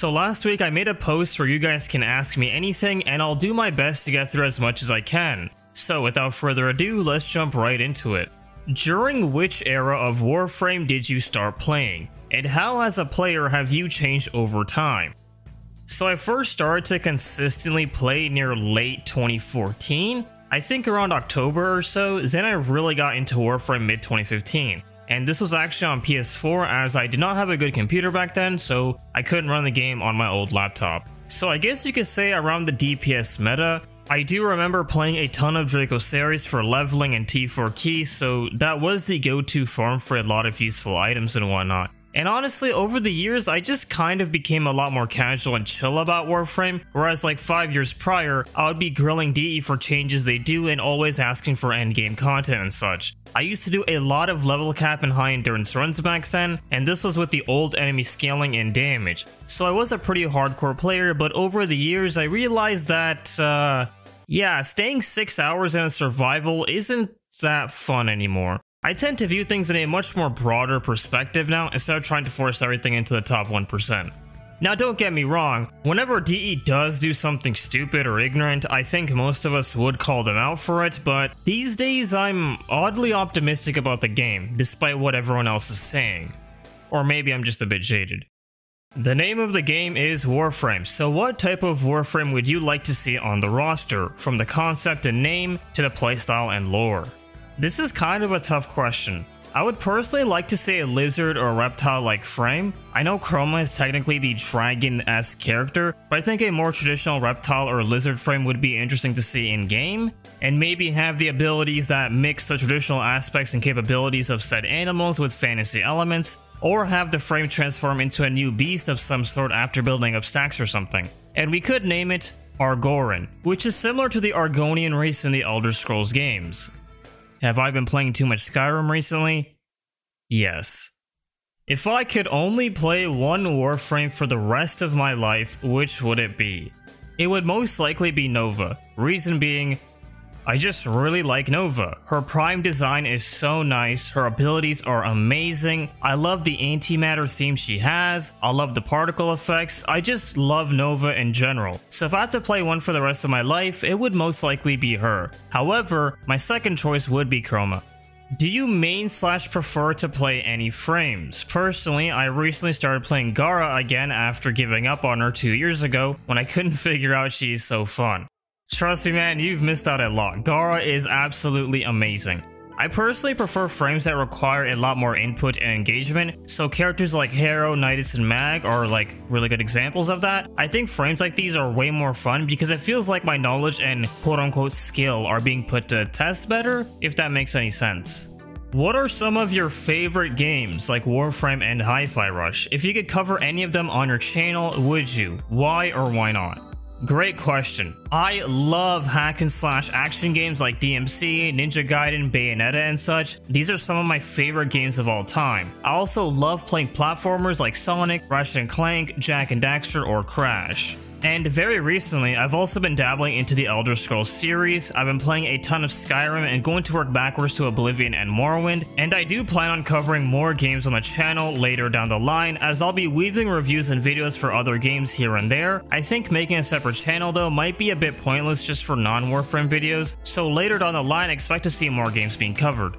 So last week I made a post where you guys can ask me anything and I'll do my best to get through as much as I can. So without further ado, let's jump right into it. During which era of Warframe did you start playing? And how as a player have you changed over time? So I first started to consistently play near late 2014, I think around October or so, then I really got into Warframe mid 2015 and this was actually on PS4 as I did not have a good computer back then, so I couldn't run the game on my old laptop. So I guess you could say around the DPS meta, I do remember playing a ton of Draco Ceres for leveling and T4 keys, so that was the go-to farm for a lot of useful items and whatnot. And honestly, over the years, I just kind of became a lot more casual and chill about Warframe, whereas like 5 years prior, I would be grilling DE for changes they do and always asking for endgame content and such. I used to do a lot of level cap and high endurance runs back then, and this was with the old enemy scaling and damage. So I was a pretty hardcore player, but over the years I realized that, uh, yeah, staying 6 hours in a survival isn't that fun anymore. I tend to view things in a much more broader perspective now instead of trying to force everything into the top 1%. Now don't get me wrong, whenever DE does do something stupid or ignorant, I think most of us would call them out for it, but these days I'm oddly optimistic about the game, despite what everyone else is saying. Or maybe I'm just a bit jaded. The name of the game is Warframe, so what type of Warframe would you like to see on the roster, from the concept and name to the playstyle and lore? This is kind of a tough question. I would personally like to see a lizard or reptile-like frame. I know Chroma is technically the dragon-esque character, but I think a more traditional reptile or lizard frame would be interesting to see in-game, and maybe have the abilities that mix the traditional aspects and capabilities of said animals with fantasy elements, or have the frame transform into a new beast of some sort after building up stacks or something. And we could name it Argoran, which is similar to the Argonian race in the Elder Scrolls games. Have I been playing too much Skyrim recently? Yes. If I could only play one Warframe for the rest of my life, which would it be? It would most likely be Nova. Reason being, I just really like Nova. Her prime design is so nice, her abilities are amazing, I love the antimatter theme she has, I love the particle effects, I just love Nova in general. So if I had to play one for the rest of my life, it would most likely be her. However, my second choice would be Chroma. Do you main slash prefer to play any frames? Personally, I recently started playing Gara again after giving up on her two years ago when I couldn't figure out she's so fun. Trust me man, you've missed out a lot. Gara is absolutely amazing. I personally prefer frames that require a lot more input and engagement, so characters like Harrow, Nidus, and Mag are like really good examples of that. I think frames like these are way more fun because it feels like my knowledge and quote-unquote skill are being put to test better, if that makes any sense. What are some of your favorite games like Warframe and Hi-Fi Rush? If you could cover any of them on your channel, would you? Why or why not? Great question. I love hack and slash action games like DMC, Ninja Gaiden, Bayonetta, and such. These are some of my favorite games of all time. I also love playing platformers like Sonic, Ratchet & Clank, Jak and Daxter, or Crash. And very recently, I've also been dabbling into the Elder Scrolls series, I've been playing a ton of Skyrim and going to work backwards to Oblivion and Morrowind, and I do plan on covering more games on the channel later down the line as I'll be weaving reviews and videos for other games here and there. I think making a separate channel though might be a bit pointless just for non-Warframe videos, so later down the line expect to see more games being covered.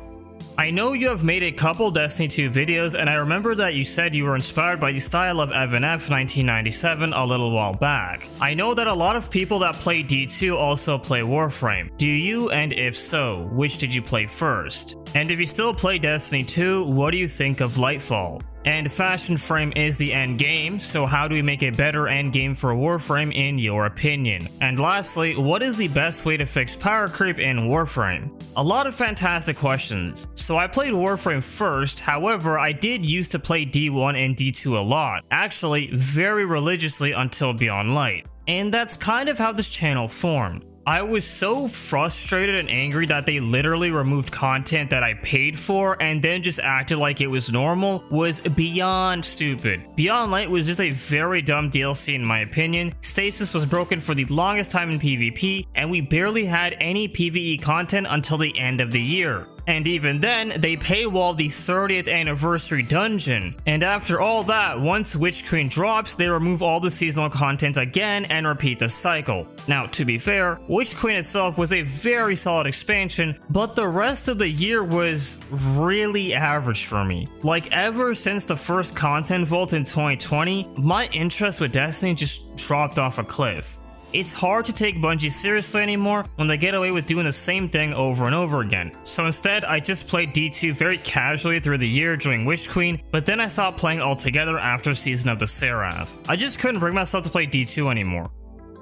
I know you have made a couple Destiny 2 videos, and I remember that you said you were inspired by the style of Evan F 1997 a little while back. I know that a lot of people that play D2 also play Warframe. Do you, and if so, which did you play first? And if you still play Destiny 2, what do you think of Lightfall? And Fashion Frame is the end game, so how do we make a better end game for Warframe in your opinion? And lastly, what is the best way to fix power creep in Warframe? A lot of fantastic questions. So I played Warframe first, however I did used to play D1 and D2 a lot, actually very religiously until Beyond Light. And that's kind of how this channel formed. I was so frustrated and angry that they literally removed content that I paid for and then just acted like it was normal was beyond stupid. Beyond Light was just a very dumb DLC in my opinion. Stasis was broken for the longest time in PvP and we barely had any PvE content until the end of the year. And even then, they paywall the 30th anniversary dungeon. And after all that, once Witch Queen drops, they remove all the seasonal content again and repeat the cycle. Now, to be fair, Witch Queen itself was a very solid expansion, but the rest of the year was really average for me. Like, ever since the first content vault in 2020, my interest with Destiny just dropped off a cliff. It's hard to take Bungie seriously anymore when they get away with doing the same thing over and over again. So instead, I just played D2 very casually through the year during Witch Queen, but then I stopped playing altogether after Season of the Seraph. I just couldn't bring myself to play D2 anymore.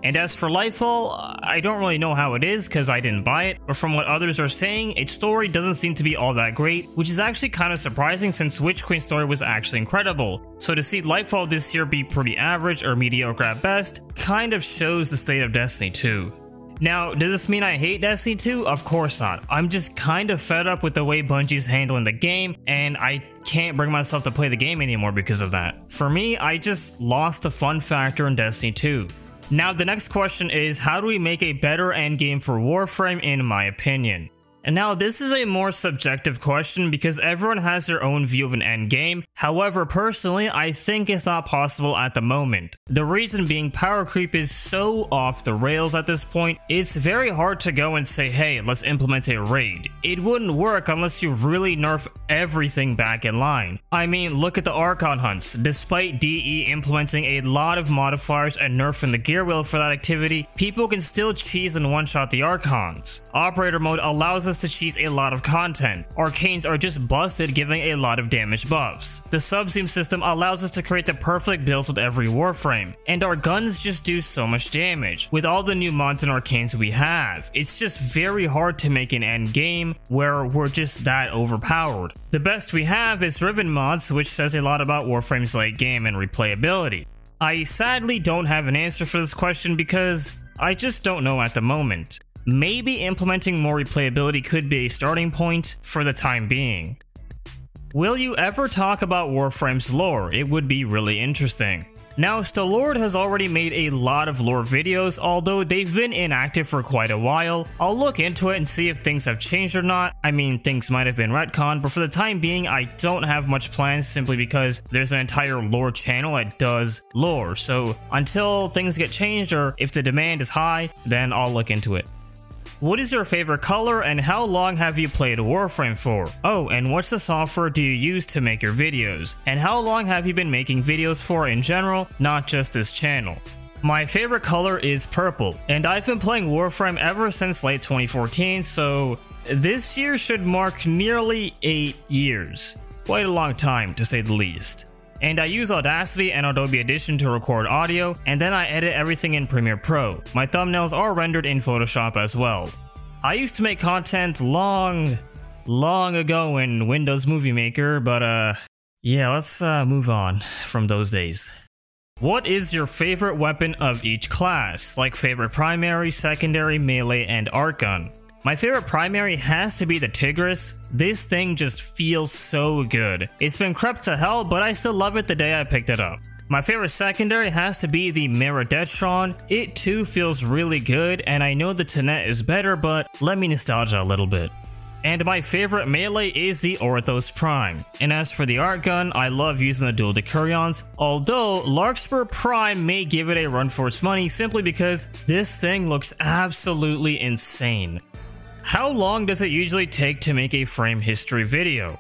And as for Lightfall, I don't really know how it is because I didn't buy it, but from what others are saying, its story doesn't seem to be all that great, which is actually kind of surprising since Witch Queen's story was actually incredible. So to see Lightfall this year be pretty average or mediocre at best, kind of shows the state of Destiny 2. Now, does this mean I hate Destiny 2? Of course not. I'm just kind of fed up with the way Bungie's handling the game, and I can't bring myself to play the game anymore because of that. For me, I just lost the fun factor in Destiny 2. Now the next question is how do we make a better endgame for Warframe in my opinion? And now this is a more subjective question because everyone has their own view of an end game. However, personally, I think it's not possible at the moment. The reason being power creep is so off the rails at this point, it's very hard to go and say, hey, let's implement a raid. It wouldn't work unless you really nerf everything back in line. I mean, look at the Archon hunts. Despite DE implementing a lot of modifiers and nerfing the gear wheel for that activity, people can still cheese and one-shot the Archons. Operator mode allows us to cheese a lot of content. Arcanes are just busted giving a lot of damage buffs. The subsume system allows us to create the perfect builds with every warframe. And our guns just do so much damage. With all the new mods and arcanes we have, it's just very hard to make an end game where we're just that overpowered. The best we have is Riven mods, which says a lot about Warframe's late game and replayability. I sadly don't have an answer for this question because I just don't know at the moment. Maybe implementing more replayability could be a starting point for the time being. Will you ever talk about Warframe's lore? It would be really interesting. Now, Stallord has already made a lot of lore videos, although they've been inactive for quite a while. I'll look into it and see if things have changed or not. I mean, things might have been retconned, but for the time being, I don't have much plans simply because there's an entire lore channel that does lore. So until things get changed or if the demand is high, then I'll look into it. What is your favorite color and how long have you played Warframe for? Oh, and what's the software do you use to make your videos? And how long have you been making videos for in general, not just this channel? My favorite color is purple, and I've been playing Warframe ever since late 2014, so this year should mark nearly 8 years. Quite a long time, to say the least and I use Audacity and Adobe Audition to record audio, and then I edit everything in Premiere Pro. My thumbnails are rendered in Photoshop as well. I used to make content long, long ago in Windows Movie Maker, but uh, yeah, let's uh, move on from those days. What is your favorite weapon of each class, like favorite primary, secondary, melee, and arch gun? My favorite primary has to be the Tigris. This thing just feels so good. It's been crept to hell, but I still love it the day I picked it up. My favorite secondary has to be the Mara Detron. It too feels really good, and I know the Tenet is better, but let me nostalgia a little bit. And my favorite melee is the Orthos Prime. And as for the arch gun, I love using the dual Decurions, although Larkspur Prime may give it a run for its money simply because this thing looks absolutely insane. How long does it usually take to make a frame history video?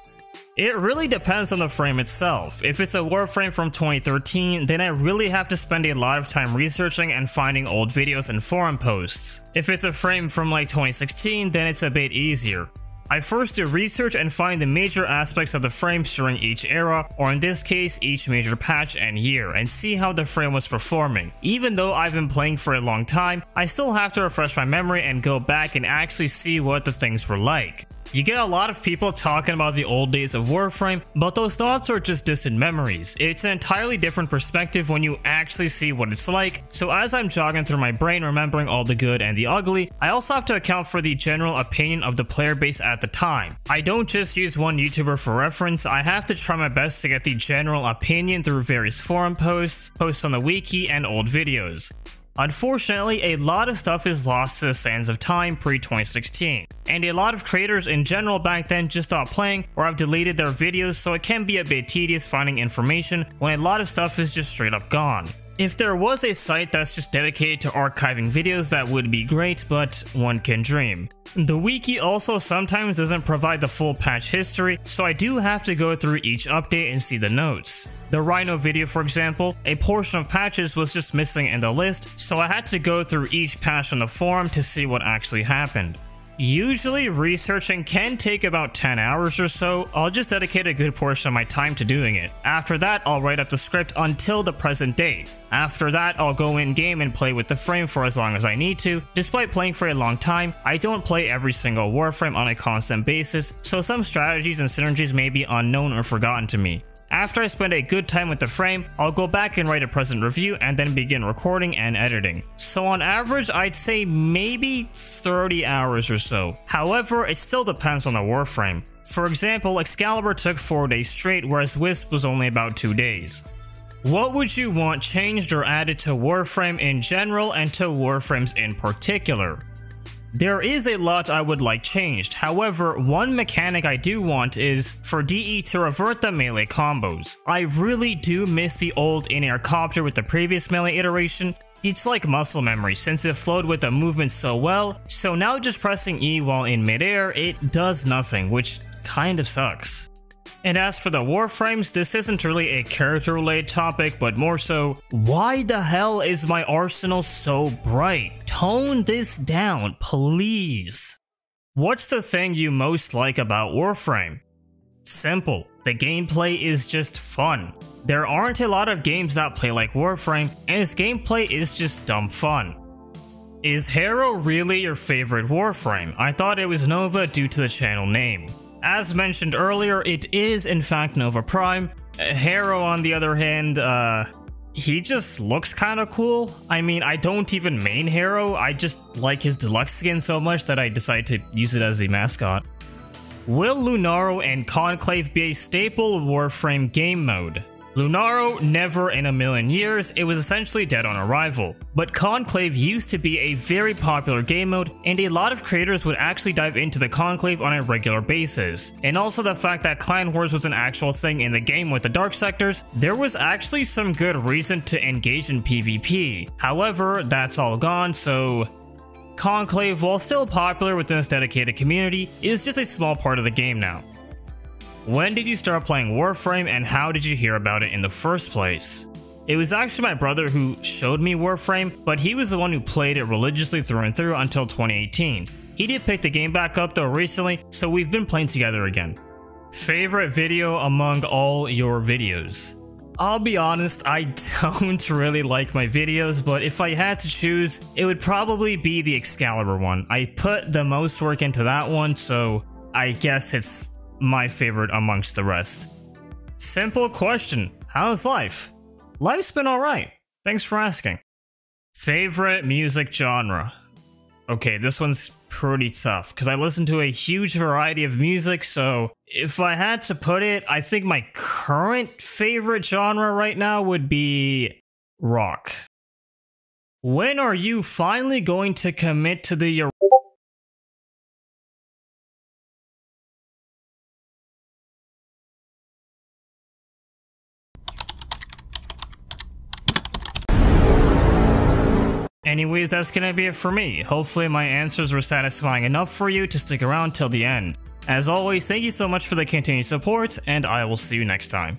It really depends on the frame itself. If it's a Warframe from 2013, then I really have to spend a lot of time researching and finding old videos and forum posts. If it's a frame from like 2016, then it's a bit easier. I first do research and find the major aspects of the frames during each era, or in this case, each major patch and year, and see how the frame was performing. Even though I've been playing for a long time, I still have to refresh my memory and go back and actually see what the things were like. You get a lot of people talking about the old days of Warframe, but those thoughts are just distant memories. It's an entirely different perspective when you actually see what it's like, so as I'm jogging through my brain remembering all the good and the ugly, I also have to account for the general opinion of the player base at the time. I don't just use one YouTuber for reference, I have to try my best to get the general opinion through various forum posts, posts on the wiki, and old videos. Unfortunately, a lot of stuff is lost to the sands of time pre-2016, and a lot of creators in general back then just stopped playing or have deleted their videos so it can be a bit tedious finding information when a lot of stuff is just straight up gone. If there was a site that's just dedicated to archiving videos that would be great, but one can dream. The wiki also sometimes doesn't provide the full patch history, so I do have to go through each update and see the notes. The Rhino video for example, a portion of patches was just missing in the list, so I had to go through each patch on the forum to see what actually happened. Usually researching can take about 10 hours or so, I'll just dedicate a good portion of my time to doing it. After that, I'll write up the script until the present date. After that, I'll go in game and play with the frame for as long as I need to. Despite playing for a long time, I don't play every single Warframe on a constant basis, so some strategies and synergies may be unknown or forgotten to me. After I spend a good time with the frame, I'll go back and write a present review and then begin recording and editing. So on average, I'd say maybe 30 hours or so. However, it still depends on the Warframe. For example, Excalibur took 4 days straight, whereas Wisp was only about 2 days. What would you want changed or added to Warframe in general and to Warframes in particular? There is a lot I would like changed, however, one mechanic I do want is for DE to revert the melee combos. I really do miss the old in-air copter with the previous melee iteration, it's like muscle memory since it flowed with the movement so well, so now just pressing E while in midair, it does nothing, which kind of sucks. And as for the Warframes, this isn't really a character related topic, but more so, why the hell is my arsenal so bright? Tone this down, please. What's the thing you most like about Warframe? Simple, the gameplay is just fun. There aren't a lot of games that play like Warframe, and its gameplay is just dumb fun. Is Harrow really your favorite Warframe? I thought it was Nova due to the channel name. As mentioned earlier, it is in fact Nova Prime. Harrow, on the other hand, uh, he just looks kind of cool. I mean, I don't even main Harrow, I just like his deluxe skin so much that I decided to use it as the mascot. Will Lunaro and Conclave be a staple Warframe game mode? Lunaro, never in a million years, it was essentially dead on arrival. But Conclave used to be a very popular game mode, and a lot of creators would actually dive into the Conclave on a regular basis. And also the fact that Clan Wars was an actual thing in the game with the Dark Sectors, there was actually some good reason to engage in PvP. However, that's all gone, so Conclave, while still popular within its dedicated community, is just a small part of the game now. When did you start playing Warframe and how did you hear about it in the first place? It was actually my brother who showed me Warframe, but he was the one who played it religiously through and through until 2018. He did pick the game back up though recently, so we've been playing together again. Favorite video among all your videos? I'll be honest, I don't really like my videos, but if I had to choose, it would probably be the Excalibur one. I put the most work into that one, so I guess it's my favorite amongst the rest. Simple question How's life? Life's been alright. Thanks for asking. Favorite music genre? Okay, this one's pretty tough because I listen to a huge variety of music, so if I had to put it, I think my current favorite genre right now would be rock. When are you finally going to commit to the Anyways, that's gonna be it for me. Hopefully my answers were satisfying enough for you to stick around till the end. As always, thank you so much for the continued support, and I will see you next time.